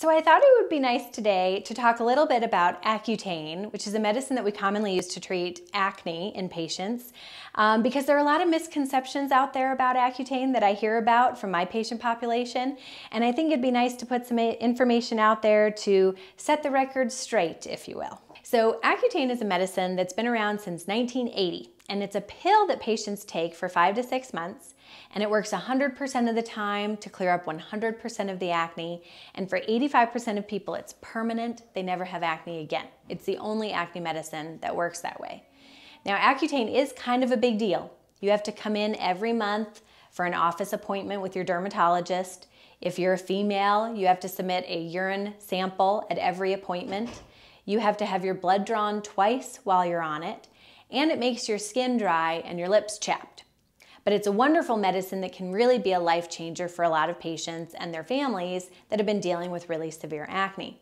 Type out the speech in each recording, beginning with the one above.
So I thought it would be nice today to talk a little bit about Accutane, which is a medicine that we commonly use to treat acne in patients, um, because there are a lot of misconceptions out there about Accutane that I hear about from my patient population, and I think it'd be nice to put some information out there to set the record straight, if you will. So Accutane is a medicine that's been around since 1980 and it's a pill that patients take for five to six months, and it works 100% of the time to clear up 100% of the acne, and for 85% of people, it's permanent. They never have acne again. It's the only acne medicine that works that way. Now, Accutane is kind of a big deal. You have to come in every month for an office appointment with your dermatologist. If you're a female, you have to submit a urine sample at every appointment. You have to have your blood drawn twice while you're on it and it makes your skin dry and your lips chapped. But it's a wonderful medicine that can really be a life changer for a lot of patients and their families that have been dealing with really severe acne.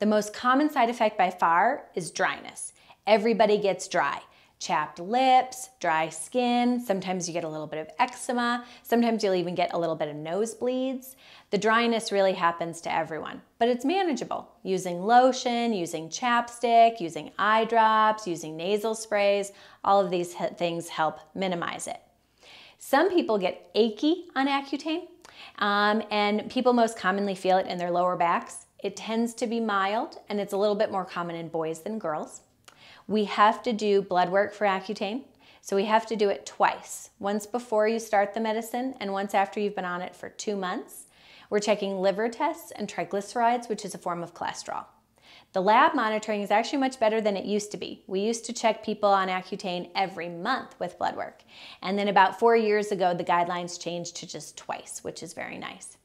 The most common side effect by far is dryness. Everybody gets dry chapped lips, dry skin, sometimes you get a little bit of eczema, sometimes you'll even get a little bit of nosebleeds. The dryness really happens to everyone, but it's manageable using lotion, using chapstick, using eye drops, using nasal sprays. All of these things help minimize it. Some people get achy on Accutane, um, and people most commonly feel it in their lower backs. It tends to be mild, and it's a little bit more common in boys than girls. We have to do blood work for Accutane. So we have to do it twice, once before you start the medicine and once after you've been on it for two months. We're checking liver tests and triglycerides, which is a form of cholesterol. The lab monitoring is actually much better than it used to be. We used to check people on Accutane every month with blood work. And then about four years ago, the guidelines changed to just twice, which is very nice.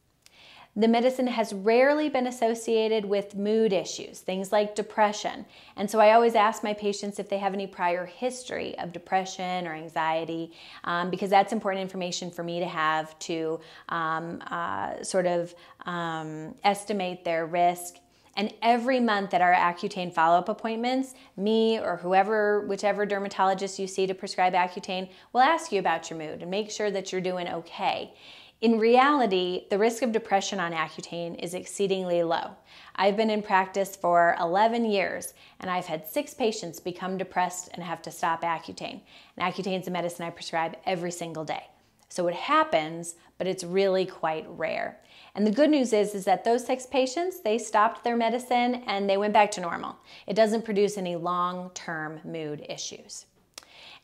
The medicine has rarely been associated with mood issues, things like depression. And so I always ask my patients if they have any prior history of depression or anxiety, um, because that's important information for me to have to um, uh, sort of um, estimate their risk. And every month at our Accutane follow-up appointments, me or whoever, whichever dermatologist you see to prescribe Accutane, will ask you about your mood and make sure that you're doing okay. In reality, the risk of depression on Accutane is exceedingly low. I've been in practice for 11 years and I've had six patients become depressed and have to stop Accutane. And Accutane is a medicine I prescribe every single day. So it happens, but it's really quite rare. And the good news is, is that those six patients, they stopped their medicine and they went back to normal. It doesn't produce any long-term mood issues.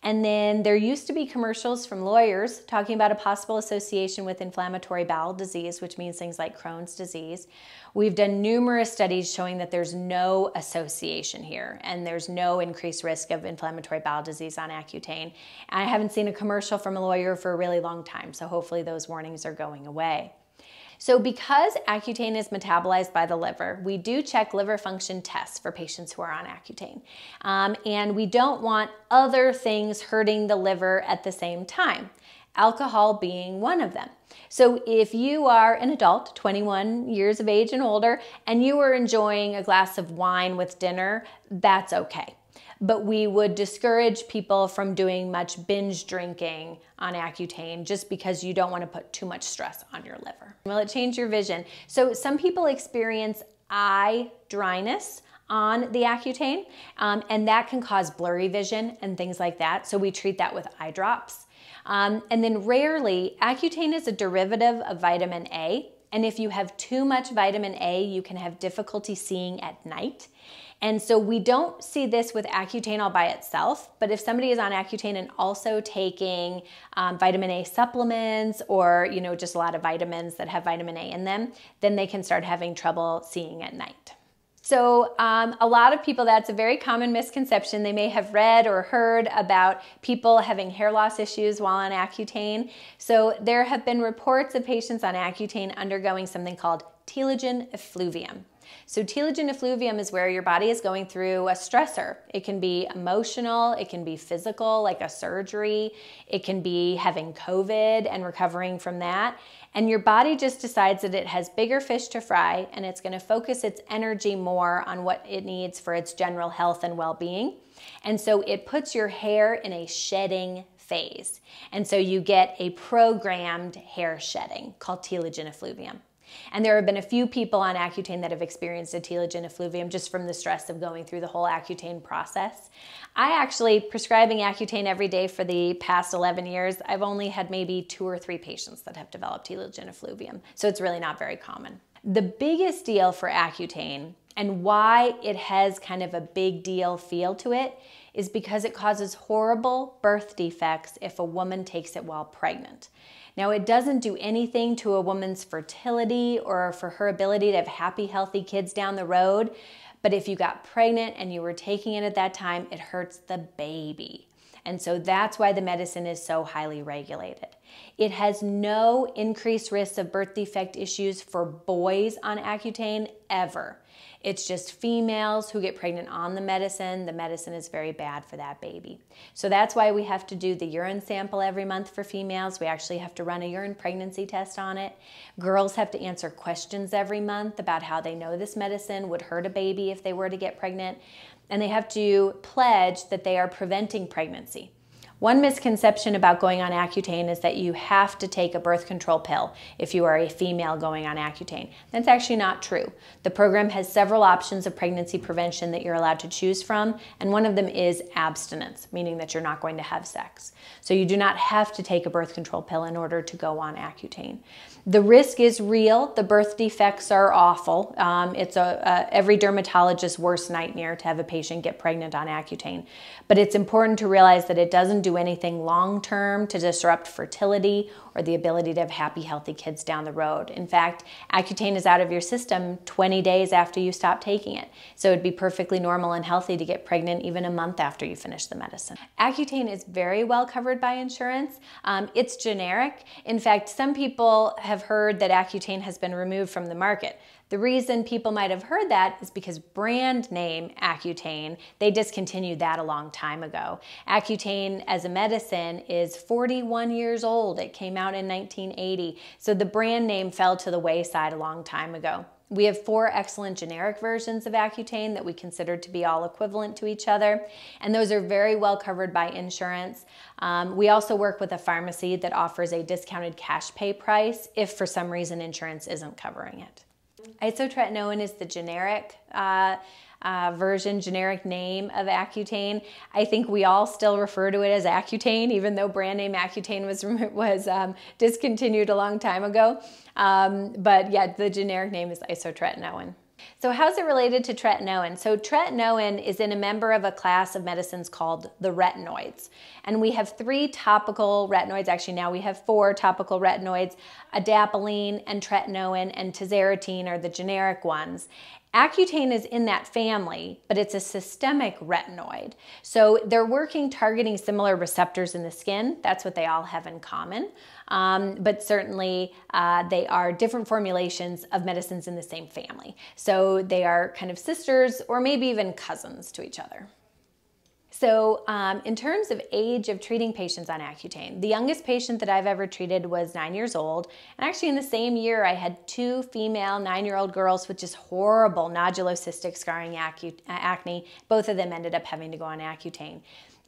And then there used to be commercials from lawyers talking about a possible association with inflammatory bowel disease, which means things like Crohn's disease. We've done numerous studies showing that there's no association here and there's no increased risk of inflammatory bowel disease on Accutane. I haven't seen a commercial from a lawyer for a really long time, so hopefully those warnings are going away. So because Accutane is metabolized by the liver, we do check liver function tests for patients who are on Accutane. Um, and we don't want other things hurting the liver at the same time, alcohol being one of them. So if you are an adult, 21 years of age and older, and you are enjoying a glass of wine with dinner, that's okay but we would discourage people from doing much binge drinking on Accutane just because you don't want to put too much stress on your liver. Will it change your vision? So some people experience eye dryness on the Accutane, um, and that can cause blurry vision and things like that. So we treat that with eye drops. Um, and then rarely, Accutane is a derivative of vitamin A. And if you have too much vitamin A, you can have difficulty seeing at night. And so we don't see this with Accutane all by itself, but if somebody is on Accutane and also taking um, vitamin A supplements or, you know, just a lot of vitamins that have vitamin A in them, then they can start having trouble seeing at night. So um, a lot of people, that's a very common misconception. They may have read or heard about people having hair loss issues while on Accutane. So there have been reports of patients on Accutane undergoing something called telogen effluvium. So telogen effluvium is where your body is going through a stressor. It can be emotional, it can be physical, like a surgery, it can be having COVID and recovering from that. And your body just decides that it has bigger fish to fry and it's gonna focus its energy more on what it needs for its general health and well-being. And so it puts your hair in a shedding phase. And so you get a programmed hair shedding called telogen effluvium. And there have been a few people on Accutane that have experienced a telogen effluvium just from the stress of going through the whole Accutane process. I actually, prescribing Accutane every day for the past 11 years, I've only had maybe two or three patients that have developed telogen effluvium. So it's really not very common. The biggest deal for Accutane and why it has kind of a big deal feel to it is because it causes horrible birth defects if a woman takes it while pregnant. Now, it doesn't do anything to a woman's fertility or for her ability to have happy, healthy kids down the road. But if you got pregnant and you were taking it at that time, it hurts the baby. And so that's why the medicine is so highly regulated. It has no increased risk of birth defect issues for boys on Accutane ever. It's just females who get pregnant on the medicine. The medicine is very bad for that baby. So that's why we have to do the urine sample every month for females. We actually have to run a urine pregnancy test on it. Girls have to answer questions every month about how they know this medicine would hurt a baby if they were to get pregnant. And they have to pledge that they are preventing pregnancy. One misconception about going on Accutane is that you have to take a birth control pill if you are a female going on Accutane. That's actually not true. The program has several options of pregnancy prevention that you're allowed to choose from, and one of them is abstinence, meaning that you're not going to have sex. So you do not have to take a birth control pill in order to go on Accutane. The risk is real. The birth defects are awful. Um, it's a, a, every dermatologist's worst nightmare to have a patient get pregnant on Accutane. But it's important to realize that it doesn't do anything long term to disrupt fertility or the ability to have happy, healthy kids down the road. In fact, Accutane is out of your system 20 days after you stop taking it. So it'd be perfectly normal and healthy to get pregnant even a month after you finish the medicine. Accutane is very well covered by insurance. Um, it's generic. In fact, some people have heard that Accutane has been removed from the market. The reason people might have heard that is because brand name Accutane, they discontinued that a long time ago. Accutane as a medicine is 41 years old. It came out in 1980. So the brand name fell to the wayside a long time ago. We have four excellent generic versions of Accutane that we consider to be all equivalent to each other, and those are very well covered by insurance. Um, we also work with a pharmacy that offers a discounted cash pay price if for some reason insurance isn't covering it. Isotretinoin is the generic uh, uh, version, generic name of Accutane. I think we all still refer to it as Accutane, even though brand name Accutane was, was um, discontinued a long time ago. Um, but yeah, the generic name is isotretinoin. So how's it related to tretinoin? So tretinoin is in a member of a class of medicines called the retinoids. And we have three topical retinoids. Actually, now we have four topical retinoids. Adapalene and tretinoin and tazarotene are the generic ones. Accutane is in that family, but it's a systemic retinoid. So they're working targeting similar receptors in the skin. That's what they all have in common. Um, but certainly uh, they are different formulations of medicines in the same family. So they are kind of sisters or maybe even cousins to each other. So um, in terms of age of treating patients on Accutane, the youngest patient that I've ever treated was nine years old. And actually in the same year, I had two female nine-year-old girls with just horrible nodulocystic scarring acne. Both of them ended up having to go on Accutane.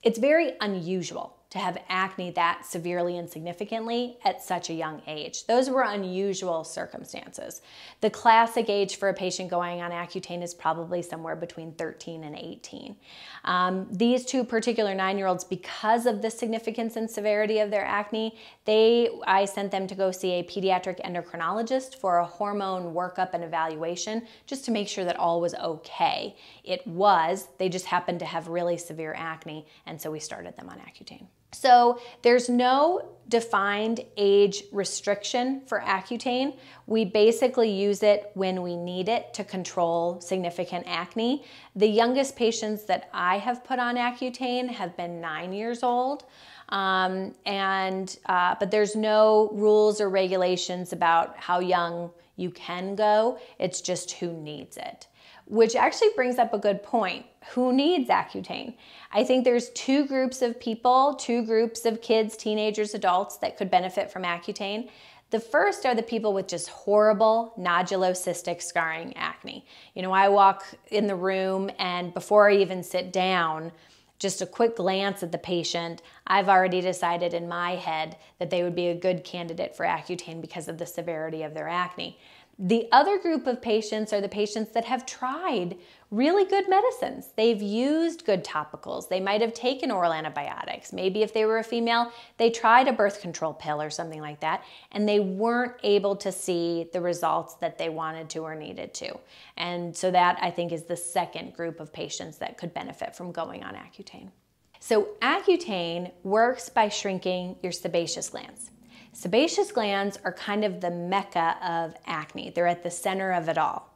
It's very unusual to have acne that severely and significantly at such a young age. Those were unusual circumstances. The classic age for a patient going on Accutane is probably somewhere between 13 and 18. Um, these two particular nine-year-olds, because of the significance and severity of their acne, they I sent them to go see a pediatric endocrinologist for a hormone workup and evaluation just to make sure that all was okay. It was, they just happened to have really severe acne, and so we started them on Accutane. So there's no defined age restriction for Accutane. We basically use it when we need it to control significant acne. The youngest patients that I have put on Accutane have been nine years old. Um, and uh, but there's no rules or regulations about how young you can go. It's just who needs it which actually brings up a good point. Who needs Accutane? I think there's two groups of people, two groups of kids, teenagers, adults that could benefit from Accutane. The first are the people with just horrible nodulocystic scarring acne. You know, I walk in the room and before I even sit down, just a quick glance at the patient, I've already decided in my head that they would be a good candidate for Accutane because of the severity of their acne. The other group of patients are the patients that have tried really good medicines. They've used good topicals. They might have taken oral antibiotics. Maybe if they were a female, they tried a birth control pill or something like that, and they weren't able to see the results that they wanted to or needed to. And so that I think is the second group of patients that could benefit from going on Accutane. So Accutane works by shrinking your sebaceous glands. Sebaceous glands are kind of the mecca of acne. They're at the center of it all.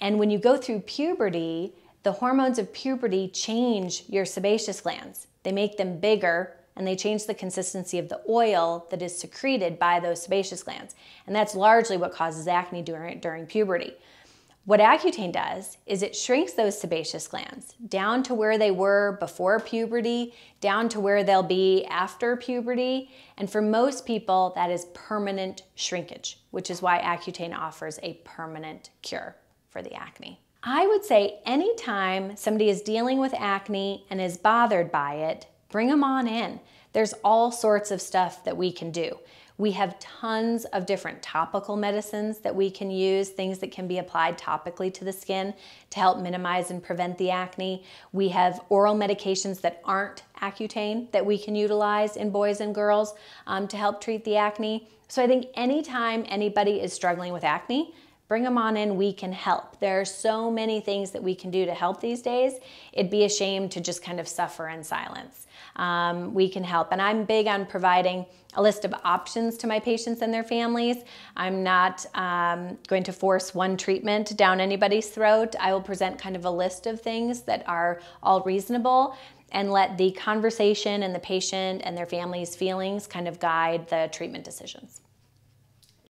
And when you go through puberty, the hormones of puberty change your sebaceous glands. They make them bigger and they change the consistency of the oil that is secreted by those sebaceous glands. And that's largely what causes acne during, during puberty. What Accutane does is it shrinks those sebaceous glands down to where they were before puberty, down to where they'll be after puberty. And for most people, that is permanent shrinkage, which is why Accutane offers a permanent cure for the acne. I would say anytime somebody is dealing with acne and is bothered by it, bring them on in. There's all sorts of stuff that we can do. We have tons of different topical medicines that we can use, things that can be applied topically to the skin to help minimize and prevent the acne. We have oral medications that aren't Accutane that we can utilize in boys and girls um, to help treat the acne. So I think anytime anybody is struggling with acne, Bring them on in, we can help. There are so many things that we can do to help these days. It'd be a shame to just kind of suffer in silence. Um, we can help. And I'm big on providing a list of options to my patients and their families. I'm not um, going to force one treatment down anybody's throat. I will present kind of a list of things that are all reasonable and let the conversation and the patient and their family's feelings kind of guide the treatment decisions.